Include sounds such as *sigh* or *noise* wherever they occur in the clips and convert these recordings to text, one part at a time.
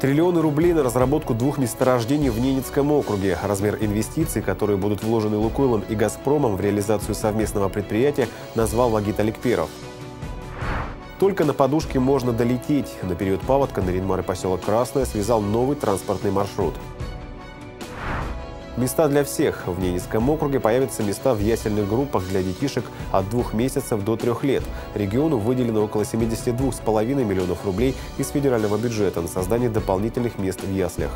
Триллионы рублей на разработку двух месторождений в Ненецком округе. Размер инвестиций, которые будут вложены Лукойлом и Газпромом в реализацию совместного предприятия, назвал Вагит Аликперов. Только на подушке можно долететь. На период паводка Наринмар и поселок Красное связал новый транспортный маршрут. Места для всех. В Ненецком округе появятся места в ясельных группах для детишек от двух месяцев до трех лет. Региону выделено около 72,5 миллионов рублей из федерального бюджета на создание дополнительных мест в яслях.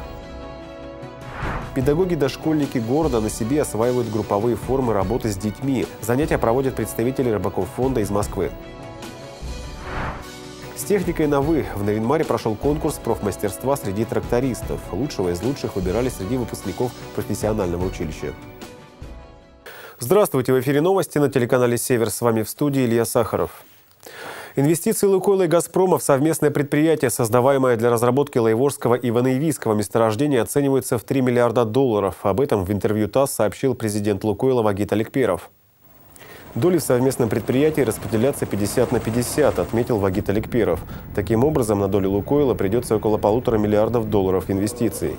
Педагоги-дошкольники города на себе осваивают групповые формы работы с детьми. Занятия проводят представители рыбаков фонда из Москвы. С техникой на «вы» в Наринмаре прошел конкурс профмастерства среди трактористов. Лучшего из лучших выбирали среди выпускников профессионального училища. Здравствуйте! В эфире новости на телеканале «Север». С вами в студии Илья Сахаров. Инвестиции «Лукойла» и «Газпрома» в совместное предприятие, создаваемое для разработки Лайворского и Ванаевийского месторождения, оцениваются в 3 миллиарда долларов. Об этом в интервью ТАСС сообщил президент «Лукойла» Вагит Аликперов. Доли в совместном предприятии распределятся 50 на 50, отметил Вагит Аликперов. Таким образом, на долю Лукойла придется около полутора миллиардов долларов инвестиций.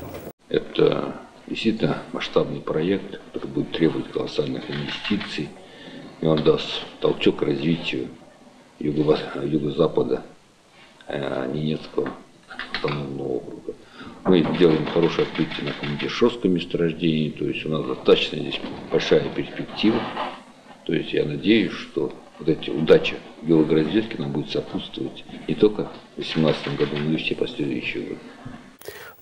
Это действительно масштабный проект, который будет требовать колоссальных инвестиций, и он даст толчок развитию юго-запада э, Ненецкого автономного округа. Мы делаем хорошее открытие на Командишевском месторождении, то есть у нас достаточно здесь большая перспектива. То есть я надеюсь, что вот эти удачи геологоразведки нам будет сопутствовать не только в 2018 году, но и все последующие годы.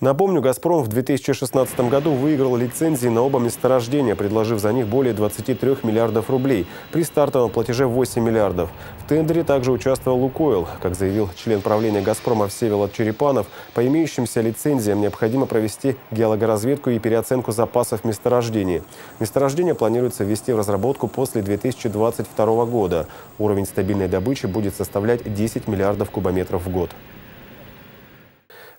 Напомню, «Газпром» в 2016 году выиграл лицензии на оба месторождения, предложив за них более 23 миллиардов рублей при стартовом платеже 8 миллиардов. В тендере также участвовал «Лукойл». Как заявил член правления «Газпрома» Всеволод Черепанов, по имеющимся лицензиям необходимо провести геологоразведку и переоценку запасов месторождений. Месторождение планируется ввести в разработку после 2022 года. Уровень стабильной добычи будет составлять 10 миллиардов кубометров в год.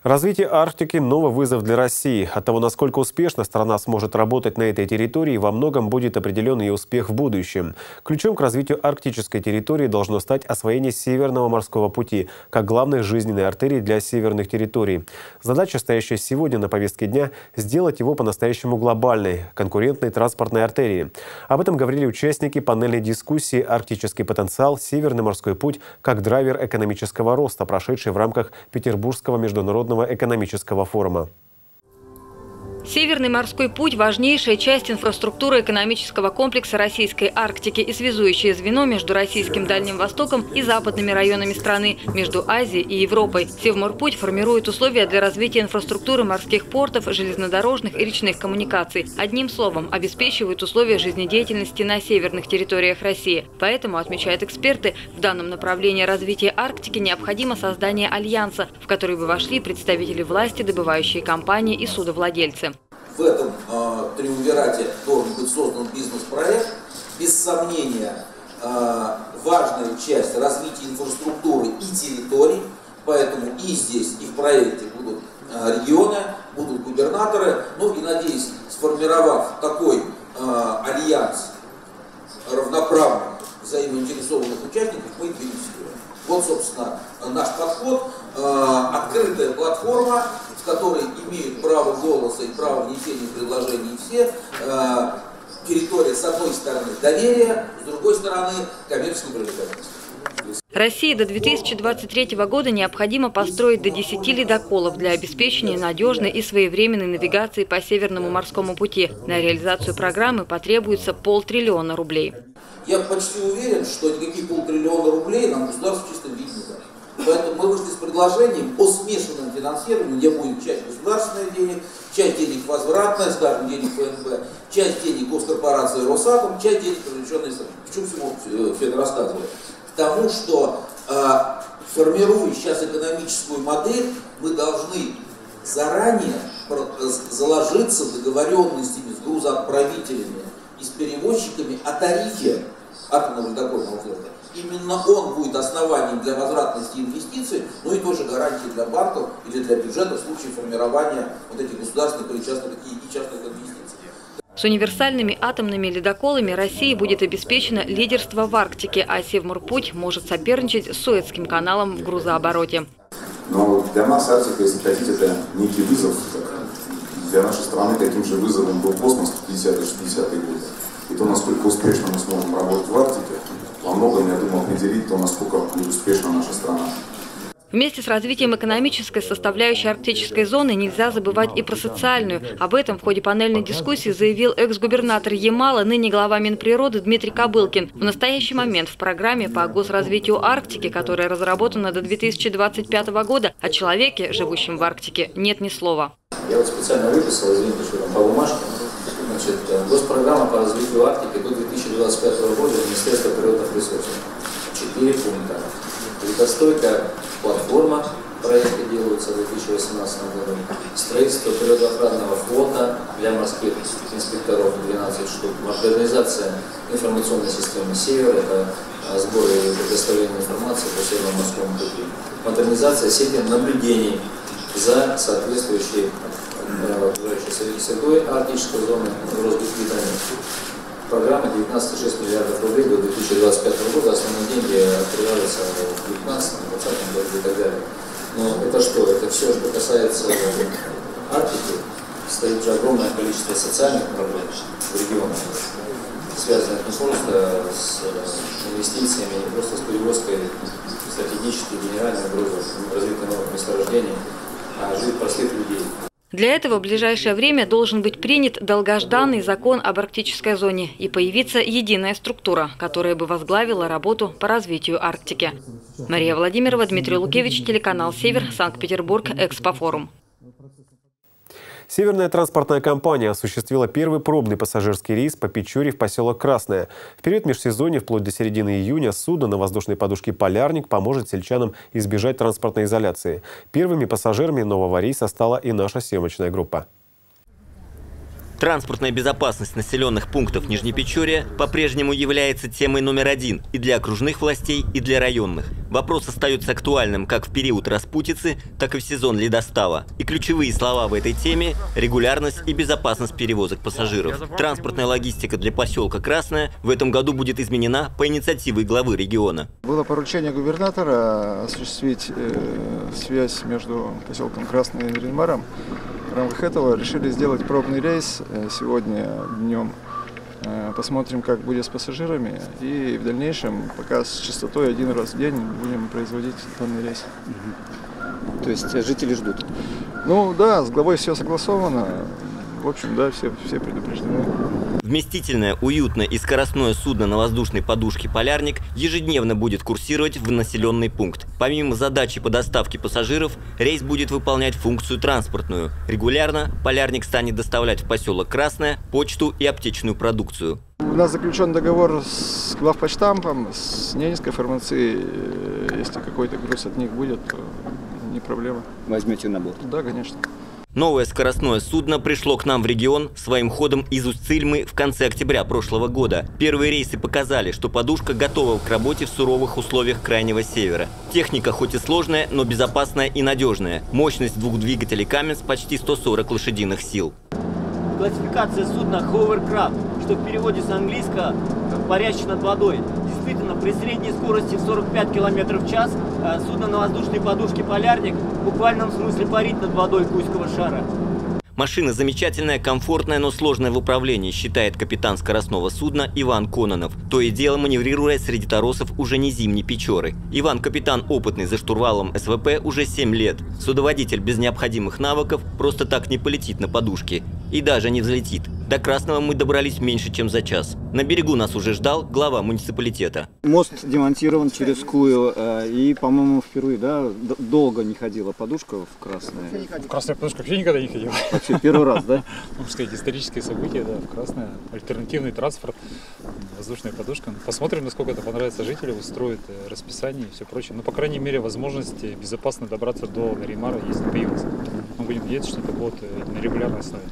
Развитие Арктики – новый вызов для России. От того, насколько успешно страна сможет работать на этой территории, во многом будет определен ее успех в будущем. Ключом к развитию арктической территории должно стать освоение Северного морского пути, как главной жизненной артерии для северных территорий. Задача, стоящая сегодня на повестке дня – сделать его по-настоящему глобальной, конкурентной транспортной артерией. Об этом говорили участники панельной дискуссии «Арктический потенциал. Северный морской путь как драйвер экономического роста», прошедшей в рамках Петербургского международного Всемирного экономического форума. Северный морской путь – важнейшая часть инфраструктуры экономического комплекса Российской Арктики и связующее звено между Российским Дальним Востоком и западными районами страны, между Азией и Европой. Севморпуть формирует условия для развития инфраструктуры морских портов, железнодорожных и речных коммуникаций. Одним словом, обеспечивает условия жизнедеятельности на северных территориях России. Поэтому, отмечают эксперты, в данном направлении развития Арктики необходимо создание альянса, в который бы вошли представители власти, добывающие компании и судовладельцы в этом э, триумвирате должен быть создан бизнес-проект. Без сомнения, э, важная часть развития инфраструктуры и территорий, поэтому и здесь, и в проекте будут э, регионы, будут губернаторы. Ну и, надеюсь, сформировав такой э, альянс равноправных, взаимоинтересованных участников, мы двинемся Вот, собственно, наш подход. Э, открытая платформа, которые имеют право голоса и право внесения предложений все, э, территория с одной стороны доверия, с другой стороны коммерческой привлекательности. России до 2023 года необходимо построить до 10 ледоколов для обеспечения надежной и своевременной навигации по Северному морскому пути. На реализацию программы потребуется полтриллиона рублей. Я почти уверен, что никаких полтриллиона рублей нам государство чисто видно Поэтому мы вышли с предложением о смешанном финансировании, где будет часть государственных денег, часть денег возвратная, скажем, денег ФНБ, часть денег госкорпорации Росатом, часть денег привлеченной страны. Почему всему все это рассказываю? К тому, что э, формируя сейчас экономическую модель, мы должны заранее заложиться договоренностями с грузоотправителями и с перевозчиками о тарифе атомного флота именно он будет основанием для возвратности инвестиций, ну и тоже гарантией для банков или для бюджета в случае формирования вот этих государственных или частных, и частных инвестиций. С универсальными атомными ледоколами России будет обеспечено лидерство в Арктике, а Севморпуть может соперничать с Суэцким каналом в грузообороте. Но Для нас Арктика, если хотите, это некий вызов. Для нашей страны таким же вызовом был космос в 50-60-е годы. И то, насколько успешно мы сможем работать в Арктике, во многом, я думаю, определит то, насколько будет успешна наша страна. Вместе с развитием экономической составляющей арктической зоны нельзя забывать и про социальную. Об этом в ходе панельной дискуссии заявил экс-губернатор Ямала, ныне глава Минприроды Дмитрий Кобылкин. В настоящий момент в программе по госразвитию Арктики, которая разработана до 2025 года, о человеке, живущем в Арктике, нет ни слова. Я вот специально выписал, извините, что там по бумажке. Значит, госпрограмма по развитию Арктики до 2025 года Министерства природных ресурсов. Четыре пункта. Предостойка платформа проекты делаются в 2018 году. Строительство природоохранного флота для морских инспекторов 12 штук. Модернизация информационной системы «Север» – это сбор и предоставление информации по Северному морскому пути. Модернизация сети наблюдений за соответствующей окружающей средой арктической зоны Росгосвидания. Программа 19,6 миллиардов рублей до 2025 года. Основные деньги открываются в 2019, 2020 году и так далее. Но это что? Это все, что касается Арктики. Стоит же огромное количество социальных проблем в регионах, связанных не просто с инвестициями, не просто с перевозкой стратегических генеральных грузов, развития новых месторождений, а жизнь простых людей. Для этого в ближайшее время должен быть принят долгожданный закон об арктической зоне и появиться единая структура, которая бы возглавила работу по развитию Арктики. Мария Владимирова, Дмитрий Лукевич, телеканал «Север», Санкт-Петербург, Экспофорум. Северная транспортная компания осуществила первый пробный пассажирский рейс по Печоре в поселок Красное. В период межсезонья вплоть до середины июня судно на воздушной подушке «Полярник» поможет сельчанам избежать транспортной изоляции. Первыми пассажирами нового рейса стала и наша съемочная группа. Транспортная безопасность населенных пунктов Нижнепечория по-прежнему является темой номер один и для окружных властей, и для районных. Вопрос остается актуальным как в период распутицы, так и в сезон ледостава. И ключевые слова в этой теме – регулярность и безопасность перевозок пассажиров. Транспортная логистика для поселка Красная в этом году будет изменена по инициативе главы региона. Было поручение губернатора осуществить э, связь между поселком Красный и Ринмаром. В рамках этого решили сделать пробный рейс э, сегодня днем. Э, посмотрим, как будет с пассажирами. И в дальнейшем, пока с частотой один раз в день, будем производить данный рейс. То есть э, жители ждут? Ну да, с главой все согласовано. В общем, да, все, все предупреждены. Вместительное, уютное и скоростное судно на воздушной подушке «Полярник» ежедневно будет курсировать в населенный пункт. Помимо задачи по доставке пассажиров, рейс будет выполнять функцию транспортную. Регулярно «Полярник» станет доставлять в поселок Красное почту и аптечную продукцию. У нас заключен договор с главпочтампом, с Ненецкой фармацией. Если какой-то груз от них будет, то не проблема. Возьмете на борт? Да, конечно. Новое скоростное судно пришло к нам в регион своим ходом из Усть-Цильмы в конце октября прошлого года. Первые рейсы показали, что подушка готова к работе в суровых условиях Крайнего Севера. Техника хоть и сложная, но безопасная и надежная. Мощность двух двигателей Каменс почти 140 лошадиных сил. Классификация судна Hovercraft, что в переводе с английского «парящий над водой». При средней скорости в 45 км в час судно на воздушной подушке «Полярник» в буквальном смысле парит над водой Куйского шара. Машина замечательная, комфортная, но сложная в управлении, считает капитан скоростного судна Иван Кононов. То и дело маневрируя среди торосов уже не зимней Печоры. Иван капитан опытный за штурвалом СВП уже 7 лет. Судоводитель без необходимых навыков просто так не полетит на подушке. И даже не взлетит. До Красного мы добрались меньше, чем за час. На берегу нас уже ждал глава муниципалитета. Мост демонтирован через Кую, и, по-моему, впервые, да, долго не ходила подушка в Красное. В Красная подушка вообще никогда не ходила. Вообще первый раз, да? *laughs* Можно сказать, историческое событие, да, в Красное. Альтернативный транспорт, воздушная подушка. Посмотрим, насколько это понравится жителям, устроит расписание и все прочее. Но, по крайней мере, возможности безопасно добраться до Наримара, если появится. Мы будем надеяться, что это будет на регулярной основе.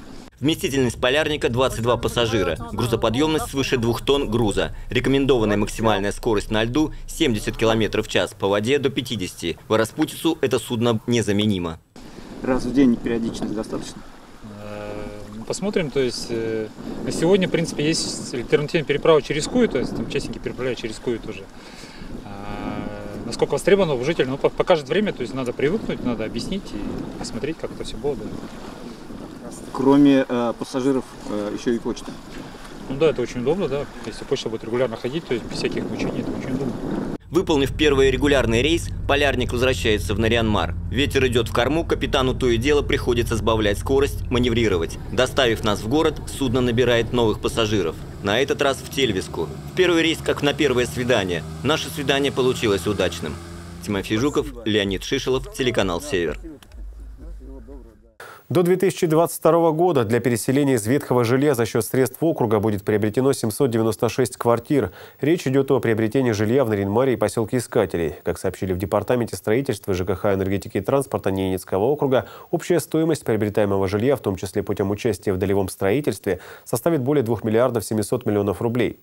Вместительность полярника 22 пассажира, грузоподъемность свыше 2 тонн груза, рекомендованная максимальная скорость на льду 70 км в час, по воде до 50. В распутицу это судно незаменимо. Раз в день периодичность достаточно? Посмотрим, то есть на сегодня, в принципе, есть альтернативная переправа через Кую, то есть там частники переправляют через Кую тоже. насколько востребовано у жителей, ну, покажет время, то есть надо привыкнуть, надо объяснить и посмотреть, как это все будет. Да. Кроме э, пассажиров, э, еще и почта. Ну да, это очень удобно, да. Если почта будет регулярно ходить, то есть без всяких мучений, это очень удобно. Выполнив первый регулярный рейс, полярник возвращается в Нарианмар. Ветер идет в корму, капитану то и дело приходится сбавлять скорость, маневрировать. Доставив нас в город, судно набирает новых пассажиров. На этот раз в Тельвиску. В первый рейс, как на первое свидание. Наше свидание получилось удачным. Тимофей Жуков, Леонид Шишелов, телеканал «Север». До 2022 года для переселения из ветхого жилья за счет средств округа будет приобретено 796 квартир. Речь идет о приобретении жилья в Наринмаре и поселке Искателей. Как сообщили в Департаменте строительства, ЖКХ, энергетики и транспорта Ненецкого округа, общая стоимость приобретаемого жилья, в том числе путем участия в долевом строительстве, составит более 2 миллиардов 700 миллионов рублей.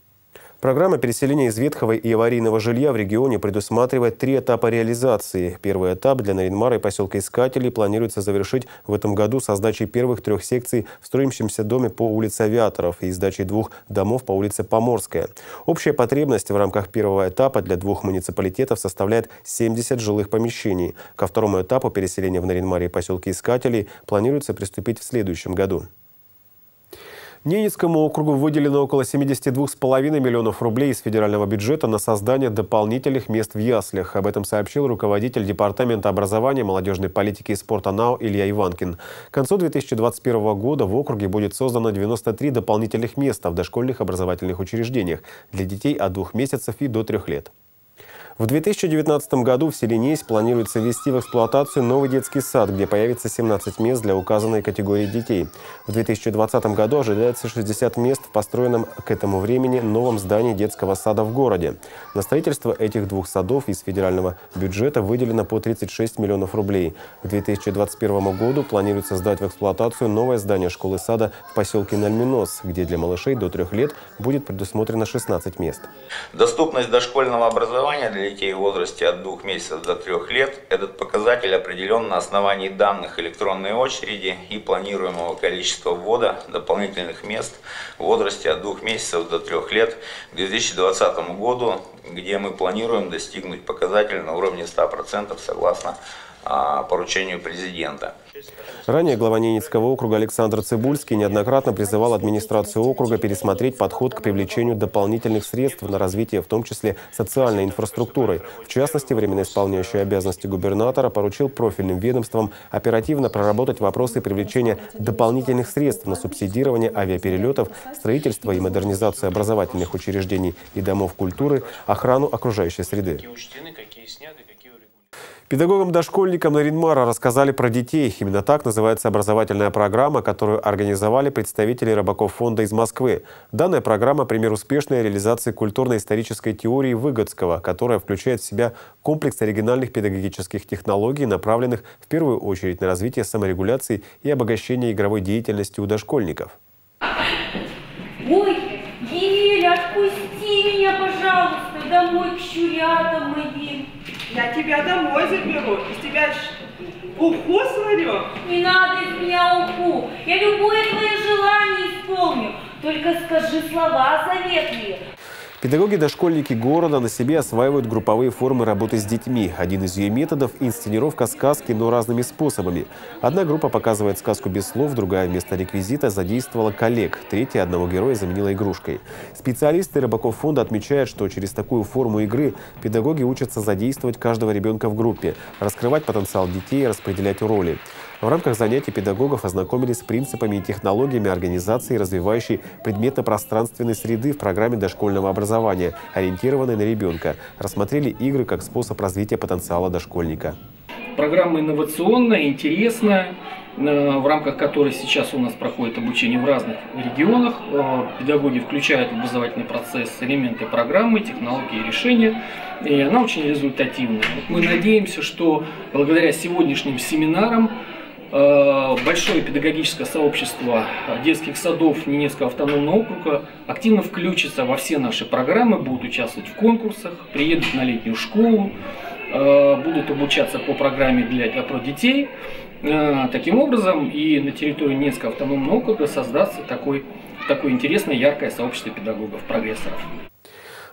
Программа переселения из ветхого и аварийного жилья в регионе предусматривает три этапа реализации. Первый этап для Наринмара и поселка Искателей планируется завершить в этом году со сдачей первых трех секций в строящемся доме по улице Авиаторов и сдачей двух домов по улице Поморская. Общая потребность в рамках первого этапа для двух муниципалитетов составляет 70 жилых помещений. Ко второму этапу переселения в Наринмаре и поселке Искателей планируется приступить в следующем году. Ненецкому округу выделено около 72,5 миллионов рублей из федерального бюджета на создание дополнительных мест в яслях. Об этом сообщил руководитель Департамента образования, молодежной политики и спорта НАО Илья Иванкин. К концу 2021 года в округе будет создано 93 дополнительных места в дошкольных образовательных учреждениях для детей от двух месяцев и до трех лет. В 2019 году в селе Несь планируется ввести в эксплуатацию новый детский сад, где появится 17 мест для указанной категории детей. В 2020 году ожидается 60 мест в построенном к этому времени новом здании детского сада в городе. На строительство этих двух садов из федерального бюджета выделено по 36 миллионов рублей. К 2021 году планируется сдать в эксплуатацию новое здание школы-сада в поселке Нальминос, где для малышей до трех лет будет предусмотрено 16 мест. Доступность дошкольного образования для детей в возрасте от 2 месяцев до 3 лет. Этот показатель определен на основании данных электронной очереди и планируемого количества ввода дополнительных мест в возрасте от 2 месяцев до 3 лет к 2020 году, где мы планируем достигнуть показателя на уровне 100% согласно поручению президента. Ранее глава Ненецкого округа Александр Цибульский неоднократно призывал администрацию округа пересмотреть подход к привлечению дополнительных средств на развитие, в том числе социальной инфраструктурой. В частности, временно исполняющий обязанности губернатора поручил профильным ведомствам оперативно проработать вопросы привлечения дополнительных средств на субсидирование авиаперелетов, строительство и модернизацию образовательных учреждений и домов культуры, охрану окружающей среды. Педагогам-дошкольникам Наринмара рассказали про детей. Именно так называется образовательная программа, которую организовали представители Рыбаков фонда из Москвы. Данная программа – пример успешной реализации культурно-исторической теории Выгодского, которая включает в себя комплекс оригинальных педагогических технологий, направленных в первую очередь на развитие саморегуляции и обогащение игровой деятельности у дошкольников. Ой, Гиль, отпусти меня, пожалуйста, домой к щурятам моим. Я тебя домой заберу, из тебя уху сварю. Не надо из меня уху, я любое твое желание исполню. Только скажи слова заветные. Педагоги-дошкольники города на себе осваивают групповые формы работы с детьми. Один из ее методов – инсценировка сказки, но разными способами. Одна группа показывает сказку без слов, другая вместо реквизита задействовала коллег, третья одного героя заменила игрушкой. Специалисты Рыбаков фонда отмечают, что через такую форму игры педагоги учатся задействовать каждого ребенка в группе, раскрывать потенциал детей распределять роли. В рамках занятий педагогов ознакомились с принципами и технологиями организации, развивающей предметно-пространственной среды в программе дошкольного образования, ориентированной на ребенка. Рассмотрели игры как способ развития потенциала дошкольника. Программа инновационная, интересная, э, в рамках которой сейчас у нас проходит обучение в разных регионах. Э, педагоги включают в образовательный процесс элементы программы, технологии решения. И она очень результативная. Мы надеемся, что благодаря сегодняшним семинарам большое педагогическое сообщество детских садов Ненецкого автономного округа активно включится во все наши программы, будут участвовать в конкурсах, приедут на летнюю школу, э, будут обучаться по программе для, для про детей. Э, таким образом и на территории Ненецкого автономного округа создастся такой, такое интересное, яркое сообщество педагогов-прогрессоров.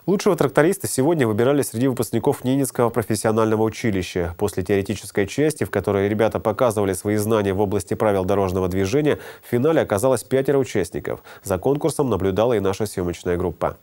Лучшего тракториста сегодня выбирали среди выпускников Ненецкого профессионального училища. После теоретической части, в которой ребята показывали свои знания в области правил дорожного движения, в финале оказалось пятеро участников. За конкурсом наблюдала и наша съемочная группа.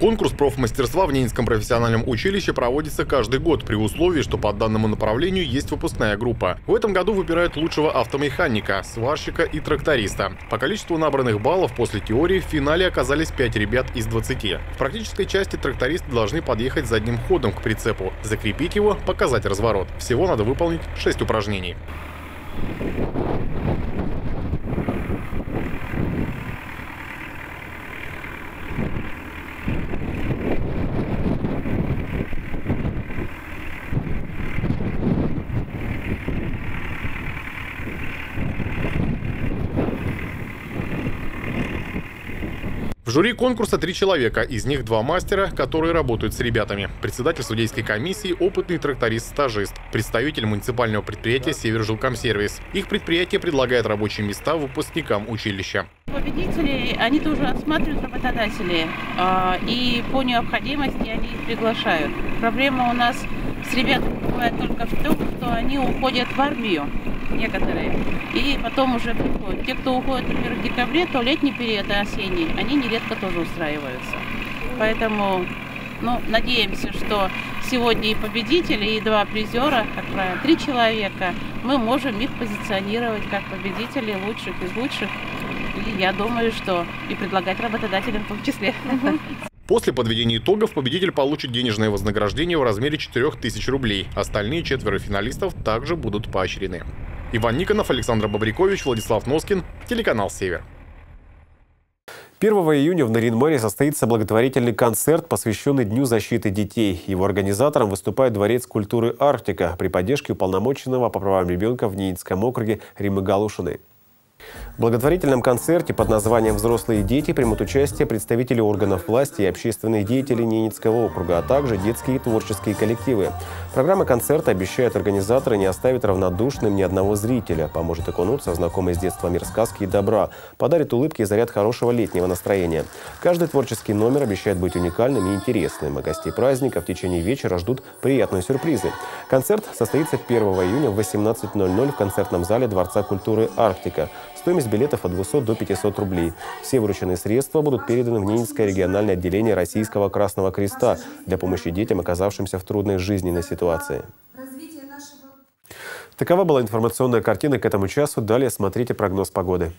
Конкурс профмастерства в Ненецком профессиональном училище проводится каждый год при условии, что по данному направлению есть выпускная группа. В этом году выбирают лучшего автомеханика, сварщика и тракториста. По количеству набранных баллов после теории в финале оказались 5 ребят из 20. В практической части трактористы должны подъехать задним ходом к прицепу, закрепить его, показать разворот. Всего надо выполнить 6 упражнений. В жюри конкурса три человека, из них два мастера, которые работают с ребятами. Председатель судейской комиссии – опытный тракторист-стажист, представитель муниципального предприятия «Севержилкомсервис». Их предприятие предлагает рабочие места выпускникам училища. Победители, они тоже осматривают работодатели, а, и по необходимости они их приглашают. Проблема у нас с ребятами бывает только в том, что они уходят в армию, некоторые, и потом уже приходят. Те, кто уходит, например, в декабре, то летний период и осенний, они нередко тоже устраиваются. Поэтому, ну, надеемся, что сегодня и победители, и два призера, как правило, три человека, мы можем их позиционировать как победителей лучших из лучших. И я думаю, что и предлагать работодателям в том числе. После подведения итогов победитель получит денежное вознаграждение в размере 4000 рублей. Остальные четверо финалистов также будут поощрены. Иван Никонов, Александр Бобрикович, Владислав Носкин, телеканал «Север». 1 июня в Наринмаре состоится благотворительный концерт, посвященный Дню защиты детей. Его организатором выступает Дворец культуры «Арктика» при поддержке уполномоченного по правам ребенка в Ненецком округе Римы Галушиной. В благотворительном концерте под названием «Взрослые дети» примут участие представители органов власти и общественных деятелей Ненецкого округа, а также детские и творческие коллективы. Программа концерта обещает организаторы не оставить равнодушным ни одного зрителя, поможет окунуться в знакомый с детства мир сказки и добра, подарит улыбки и заряд хорошего летнего настроения. Каждый творческий номер обещает быть уникальным и интересным, а гостей праздника в течение вечера ждут приятные сюрпризы. Концерт состоится 1 июня в 18.00 в концертном зале Дворца культуры «Арктика». Стоимость билетов от 200 до 500 рублей. Все вырученные средства будут переданы в Ненецкое региональное отделение Российского Красного Креста для помощи детям, оказавшимся в трудной жизненной ситуации. Такова была информационная картина к этому часу. Далее смотрите прогноз погоды.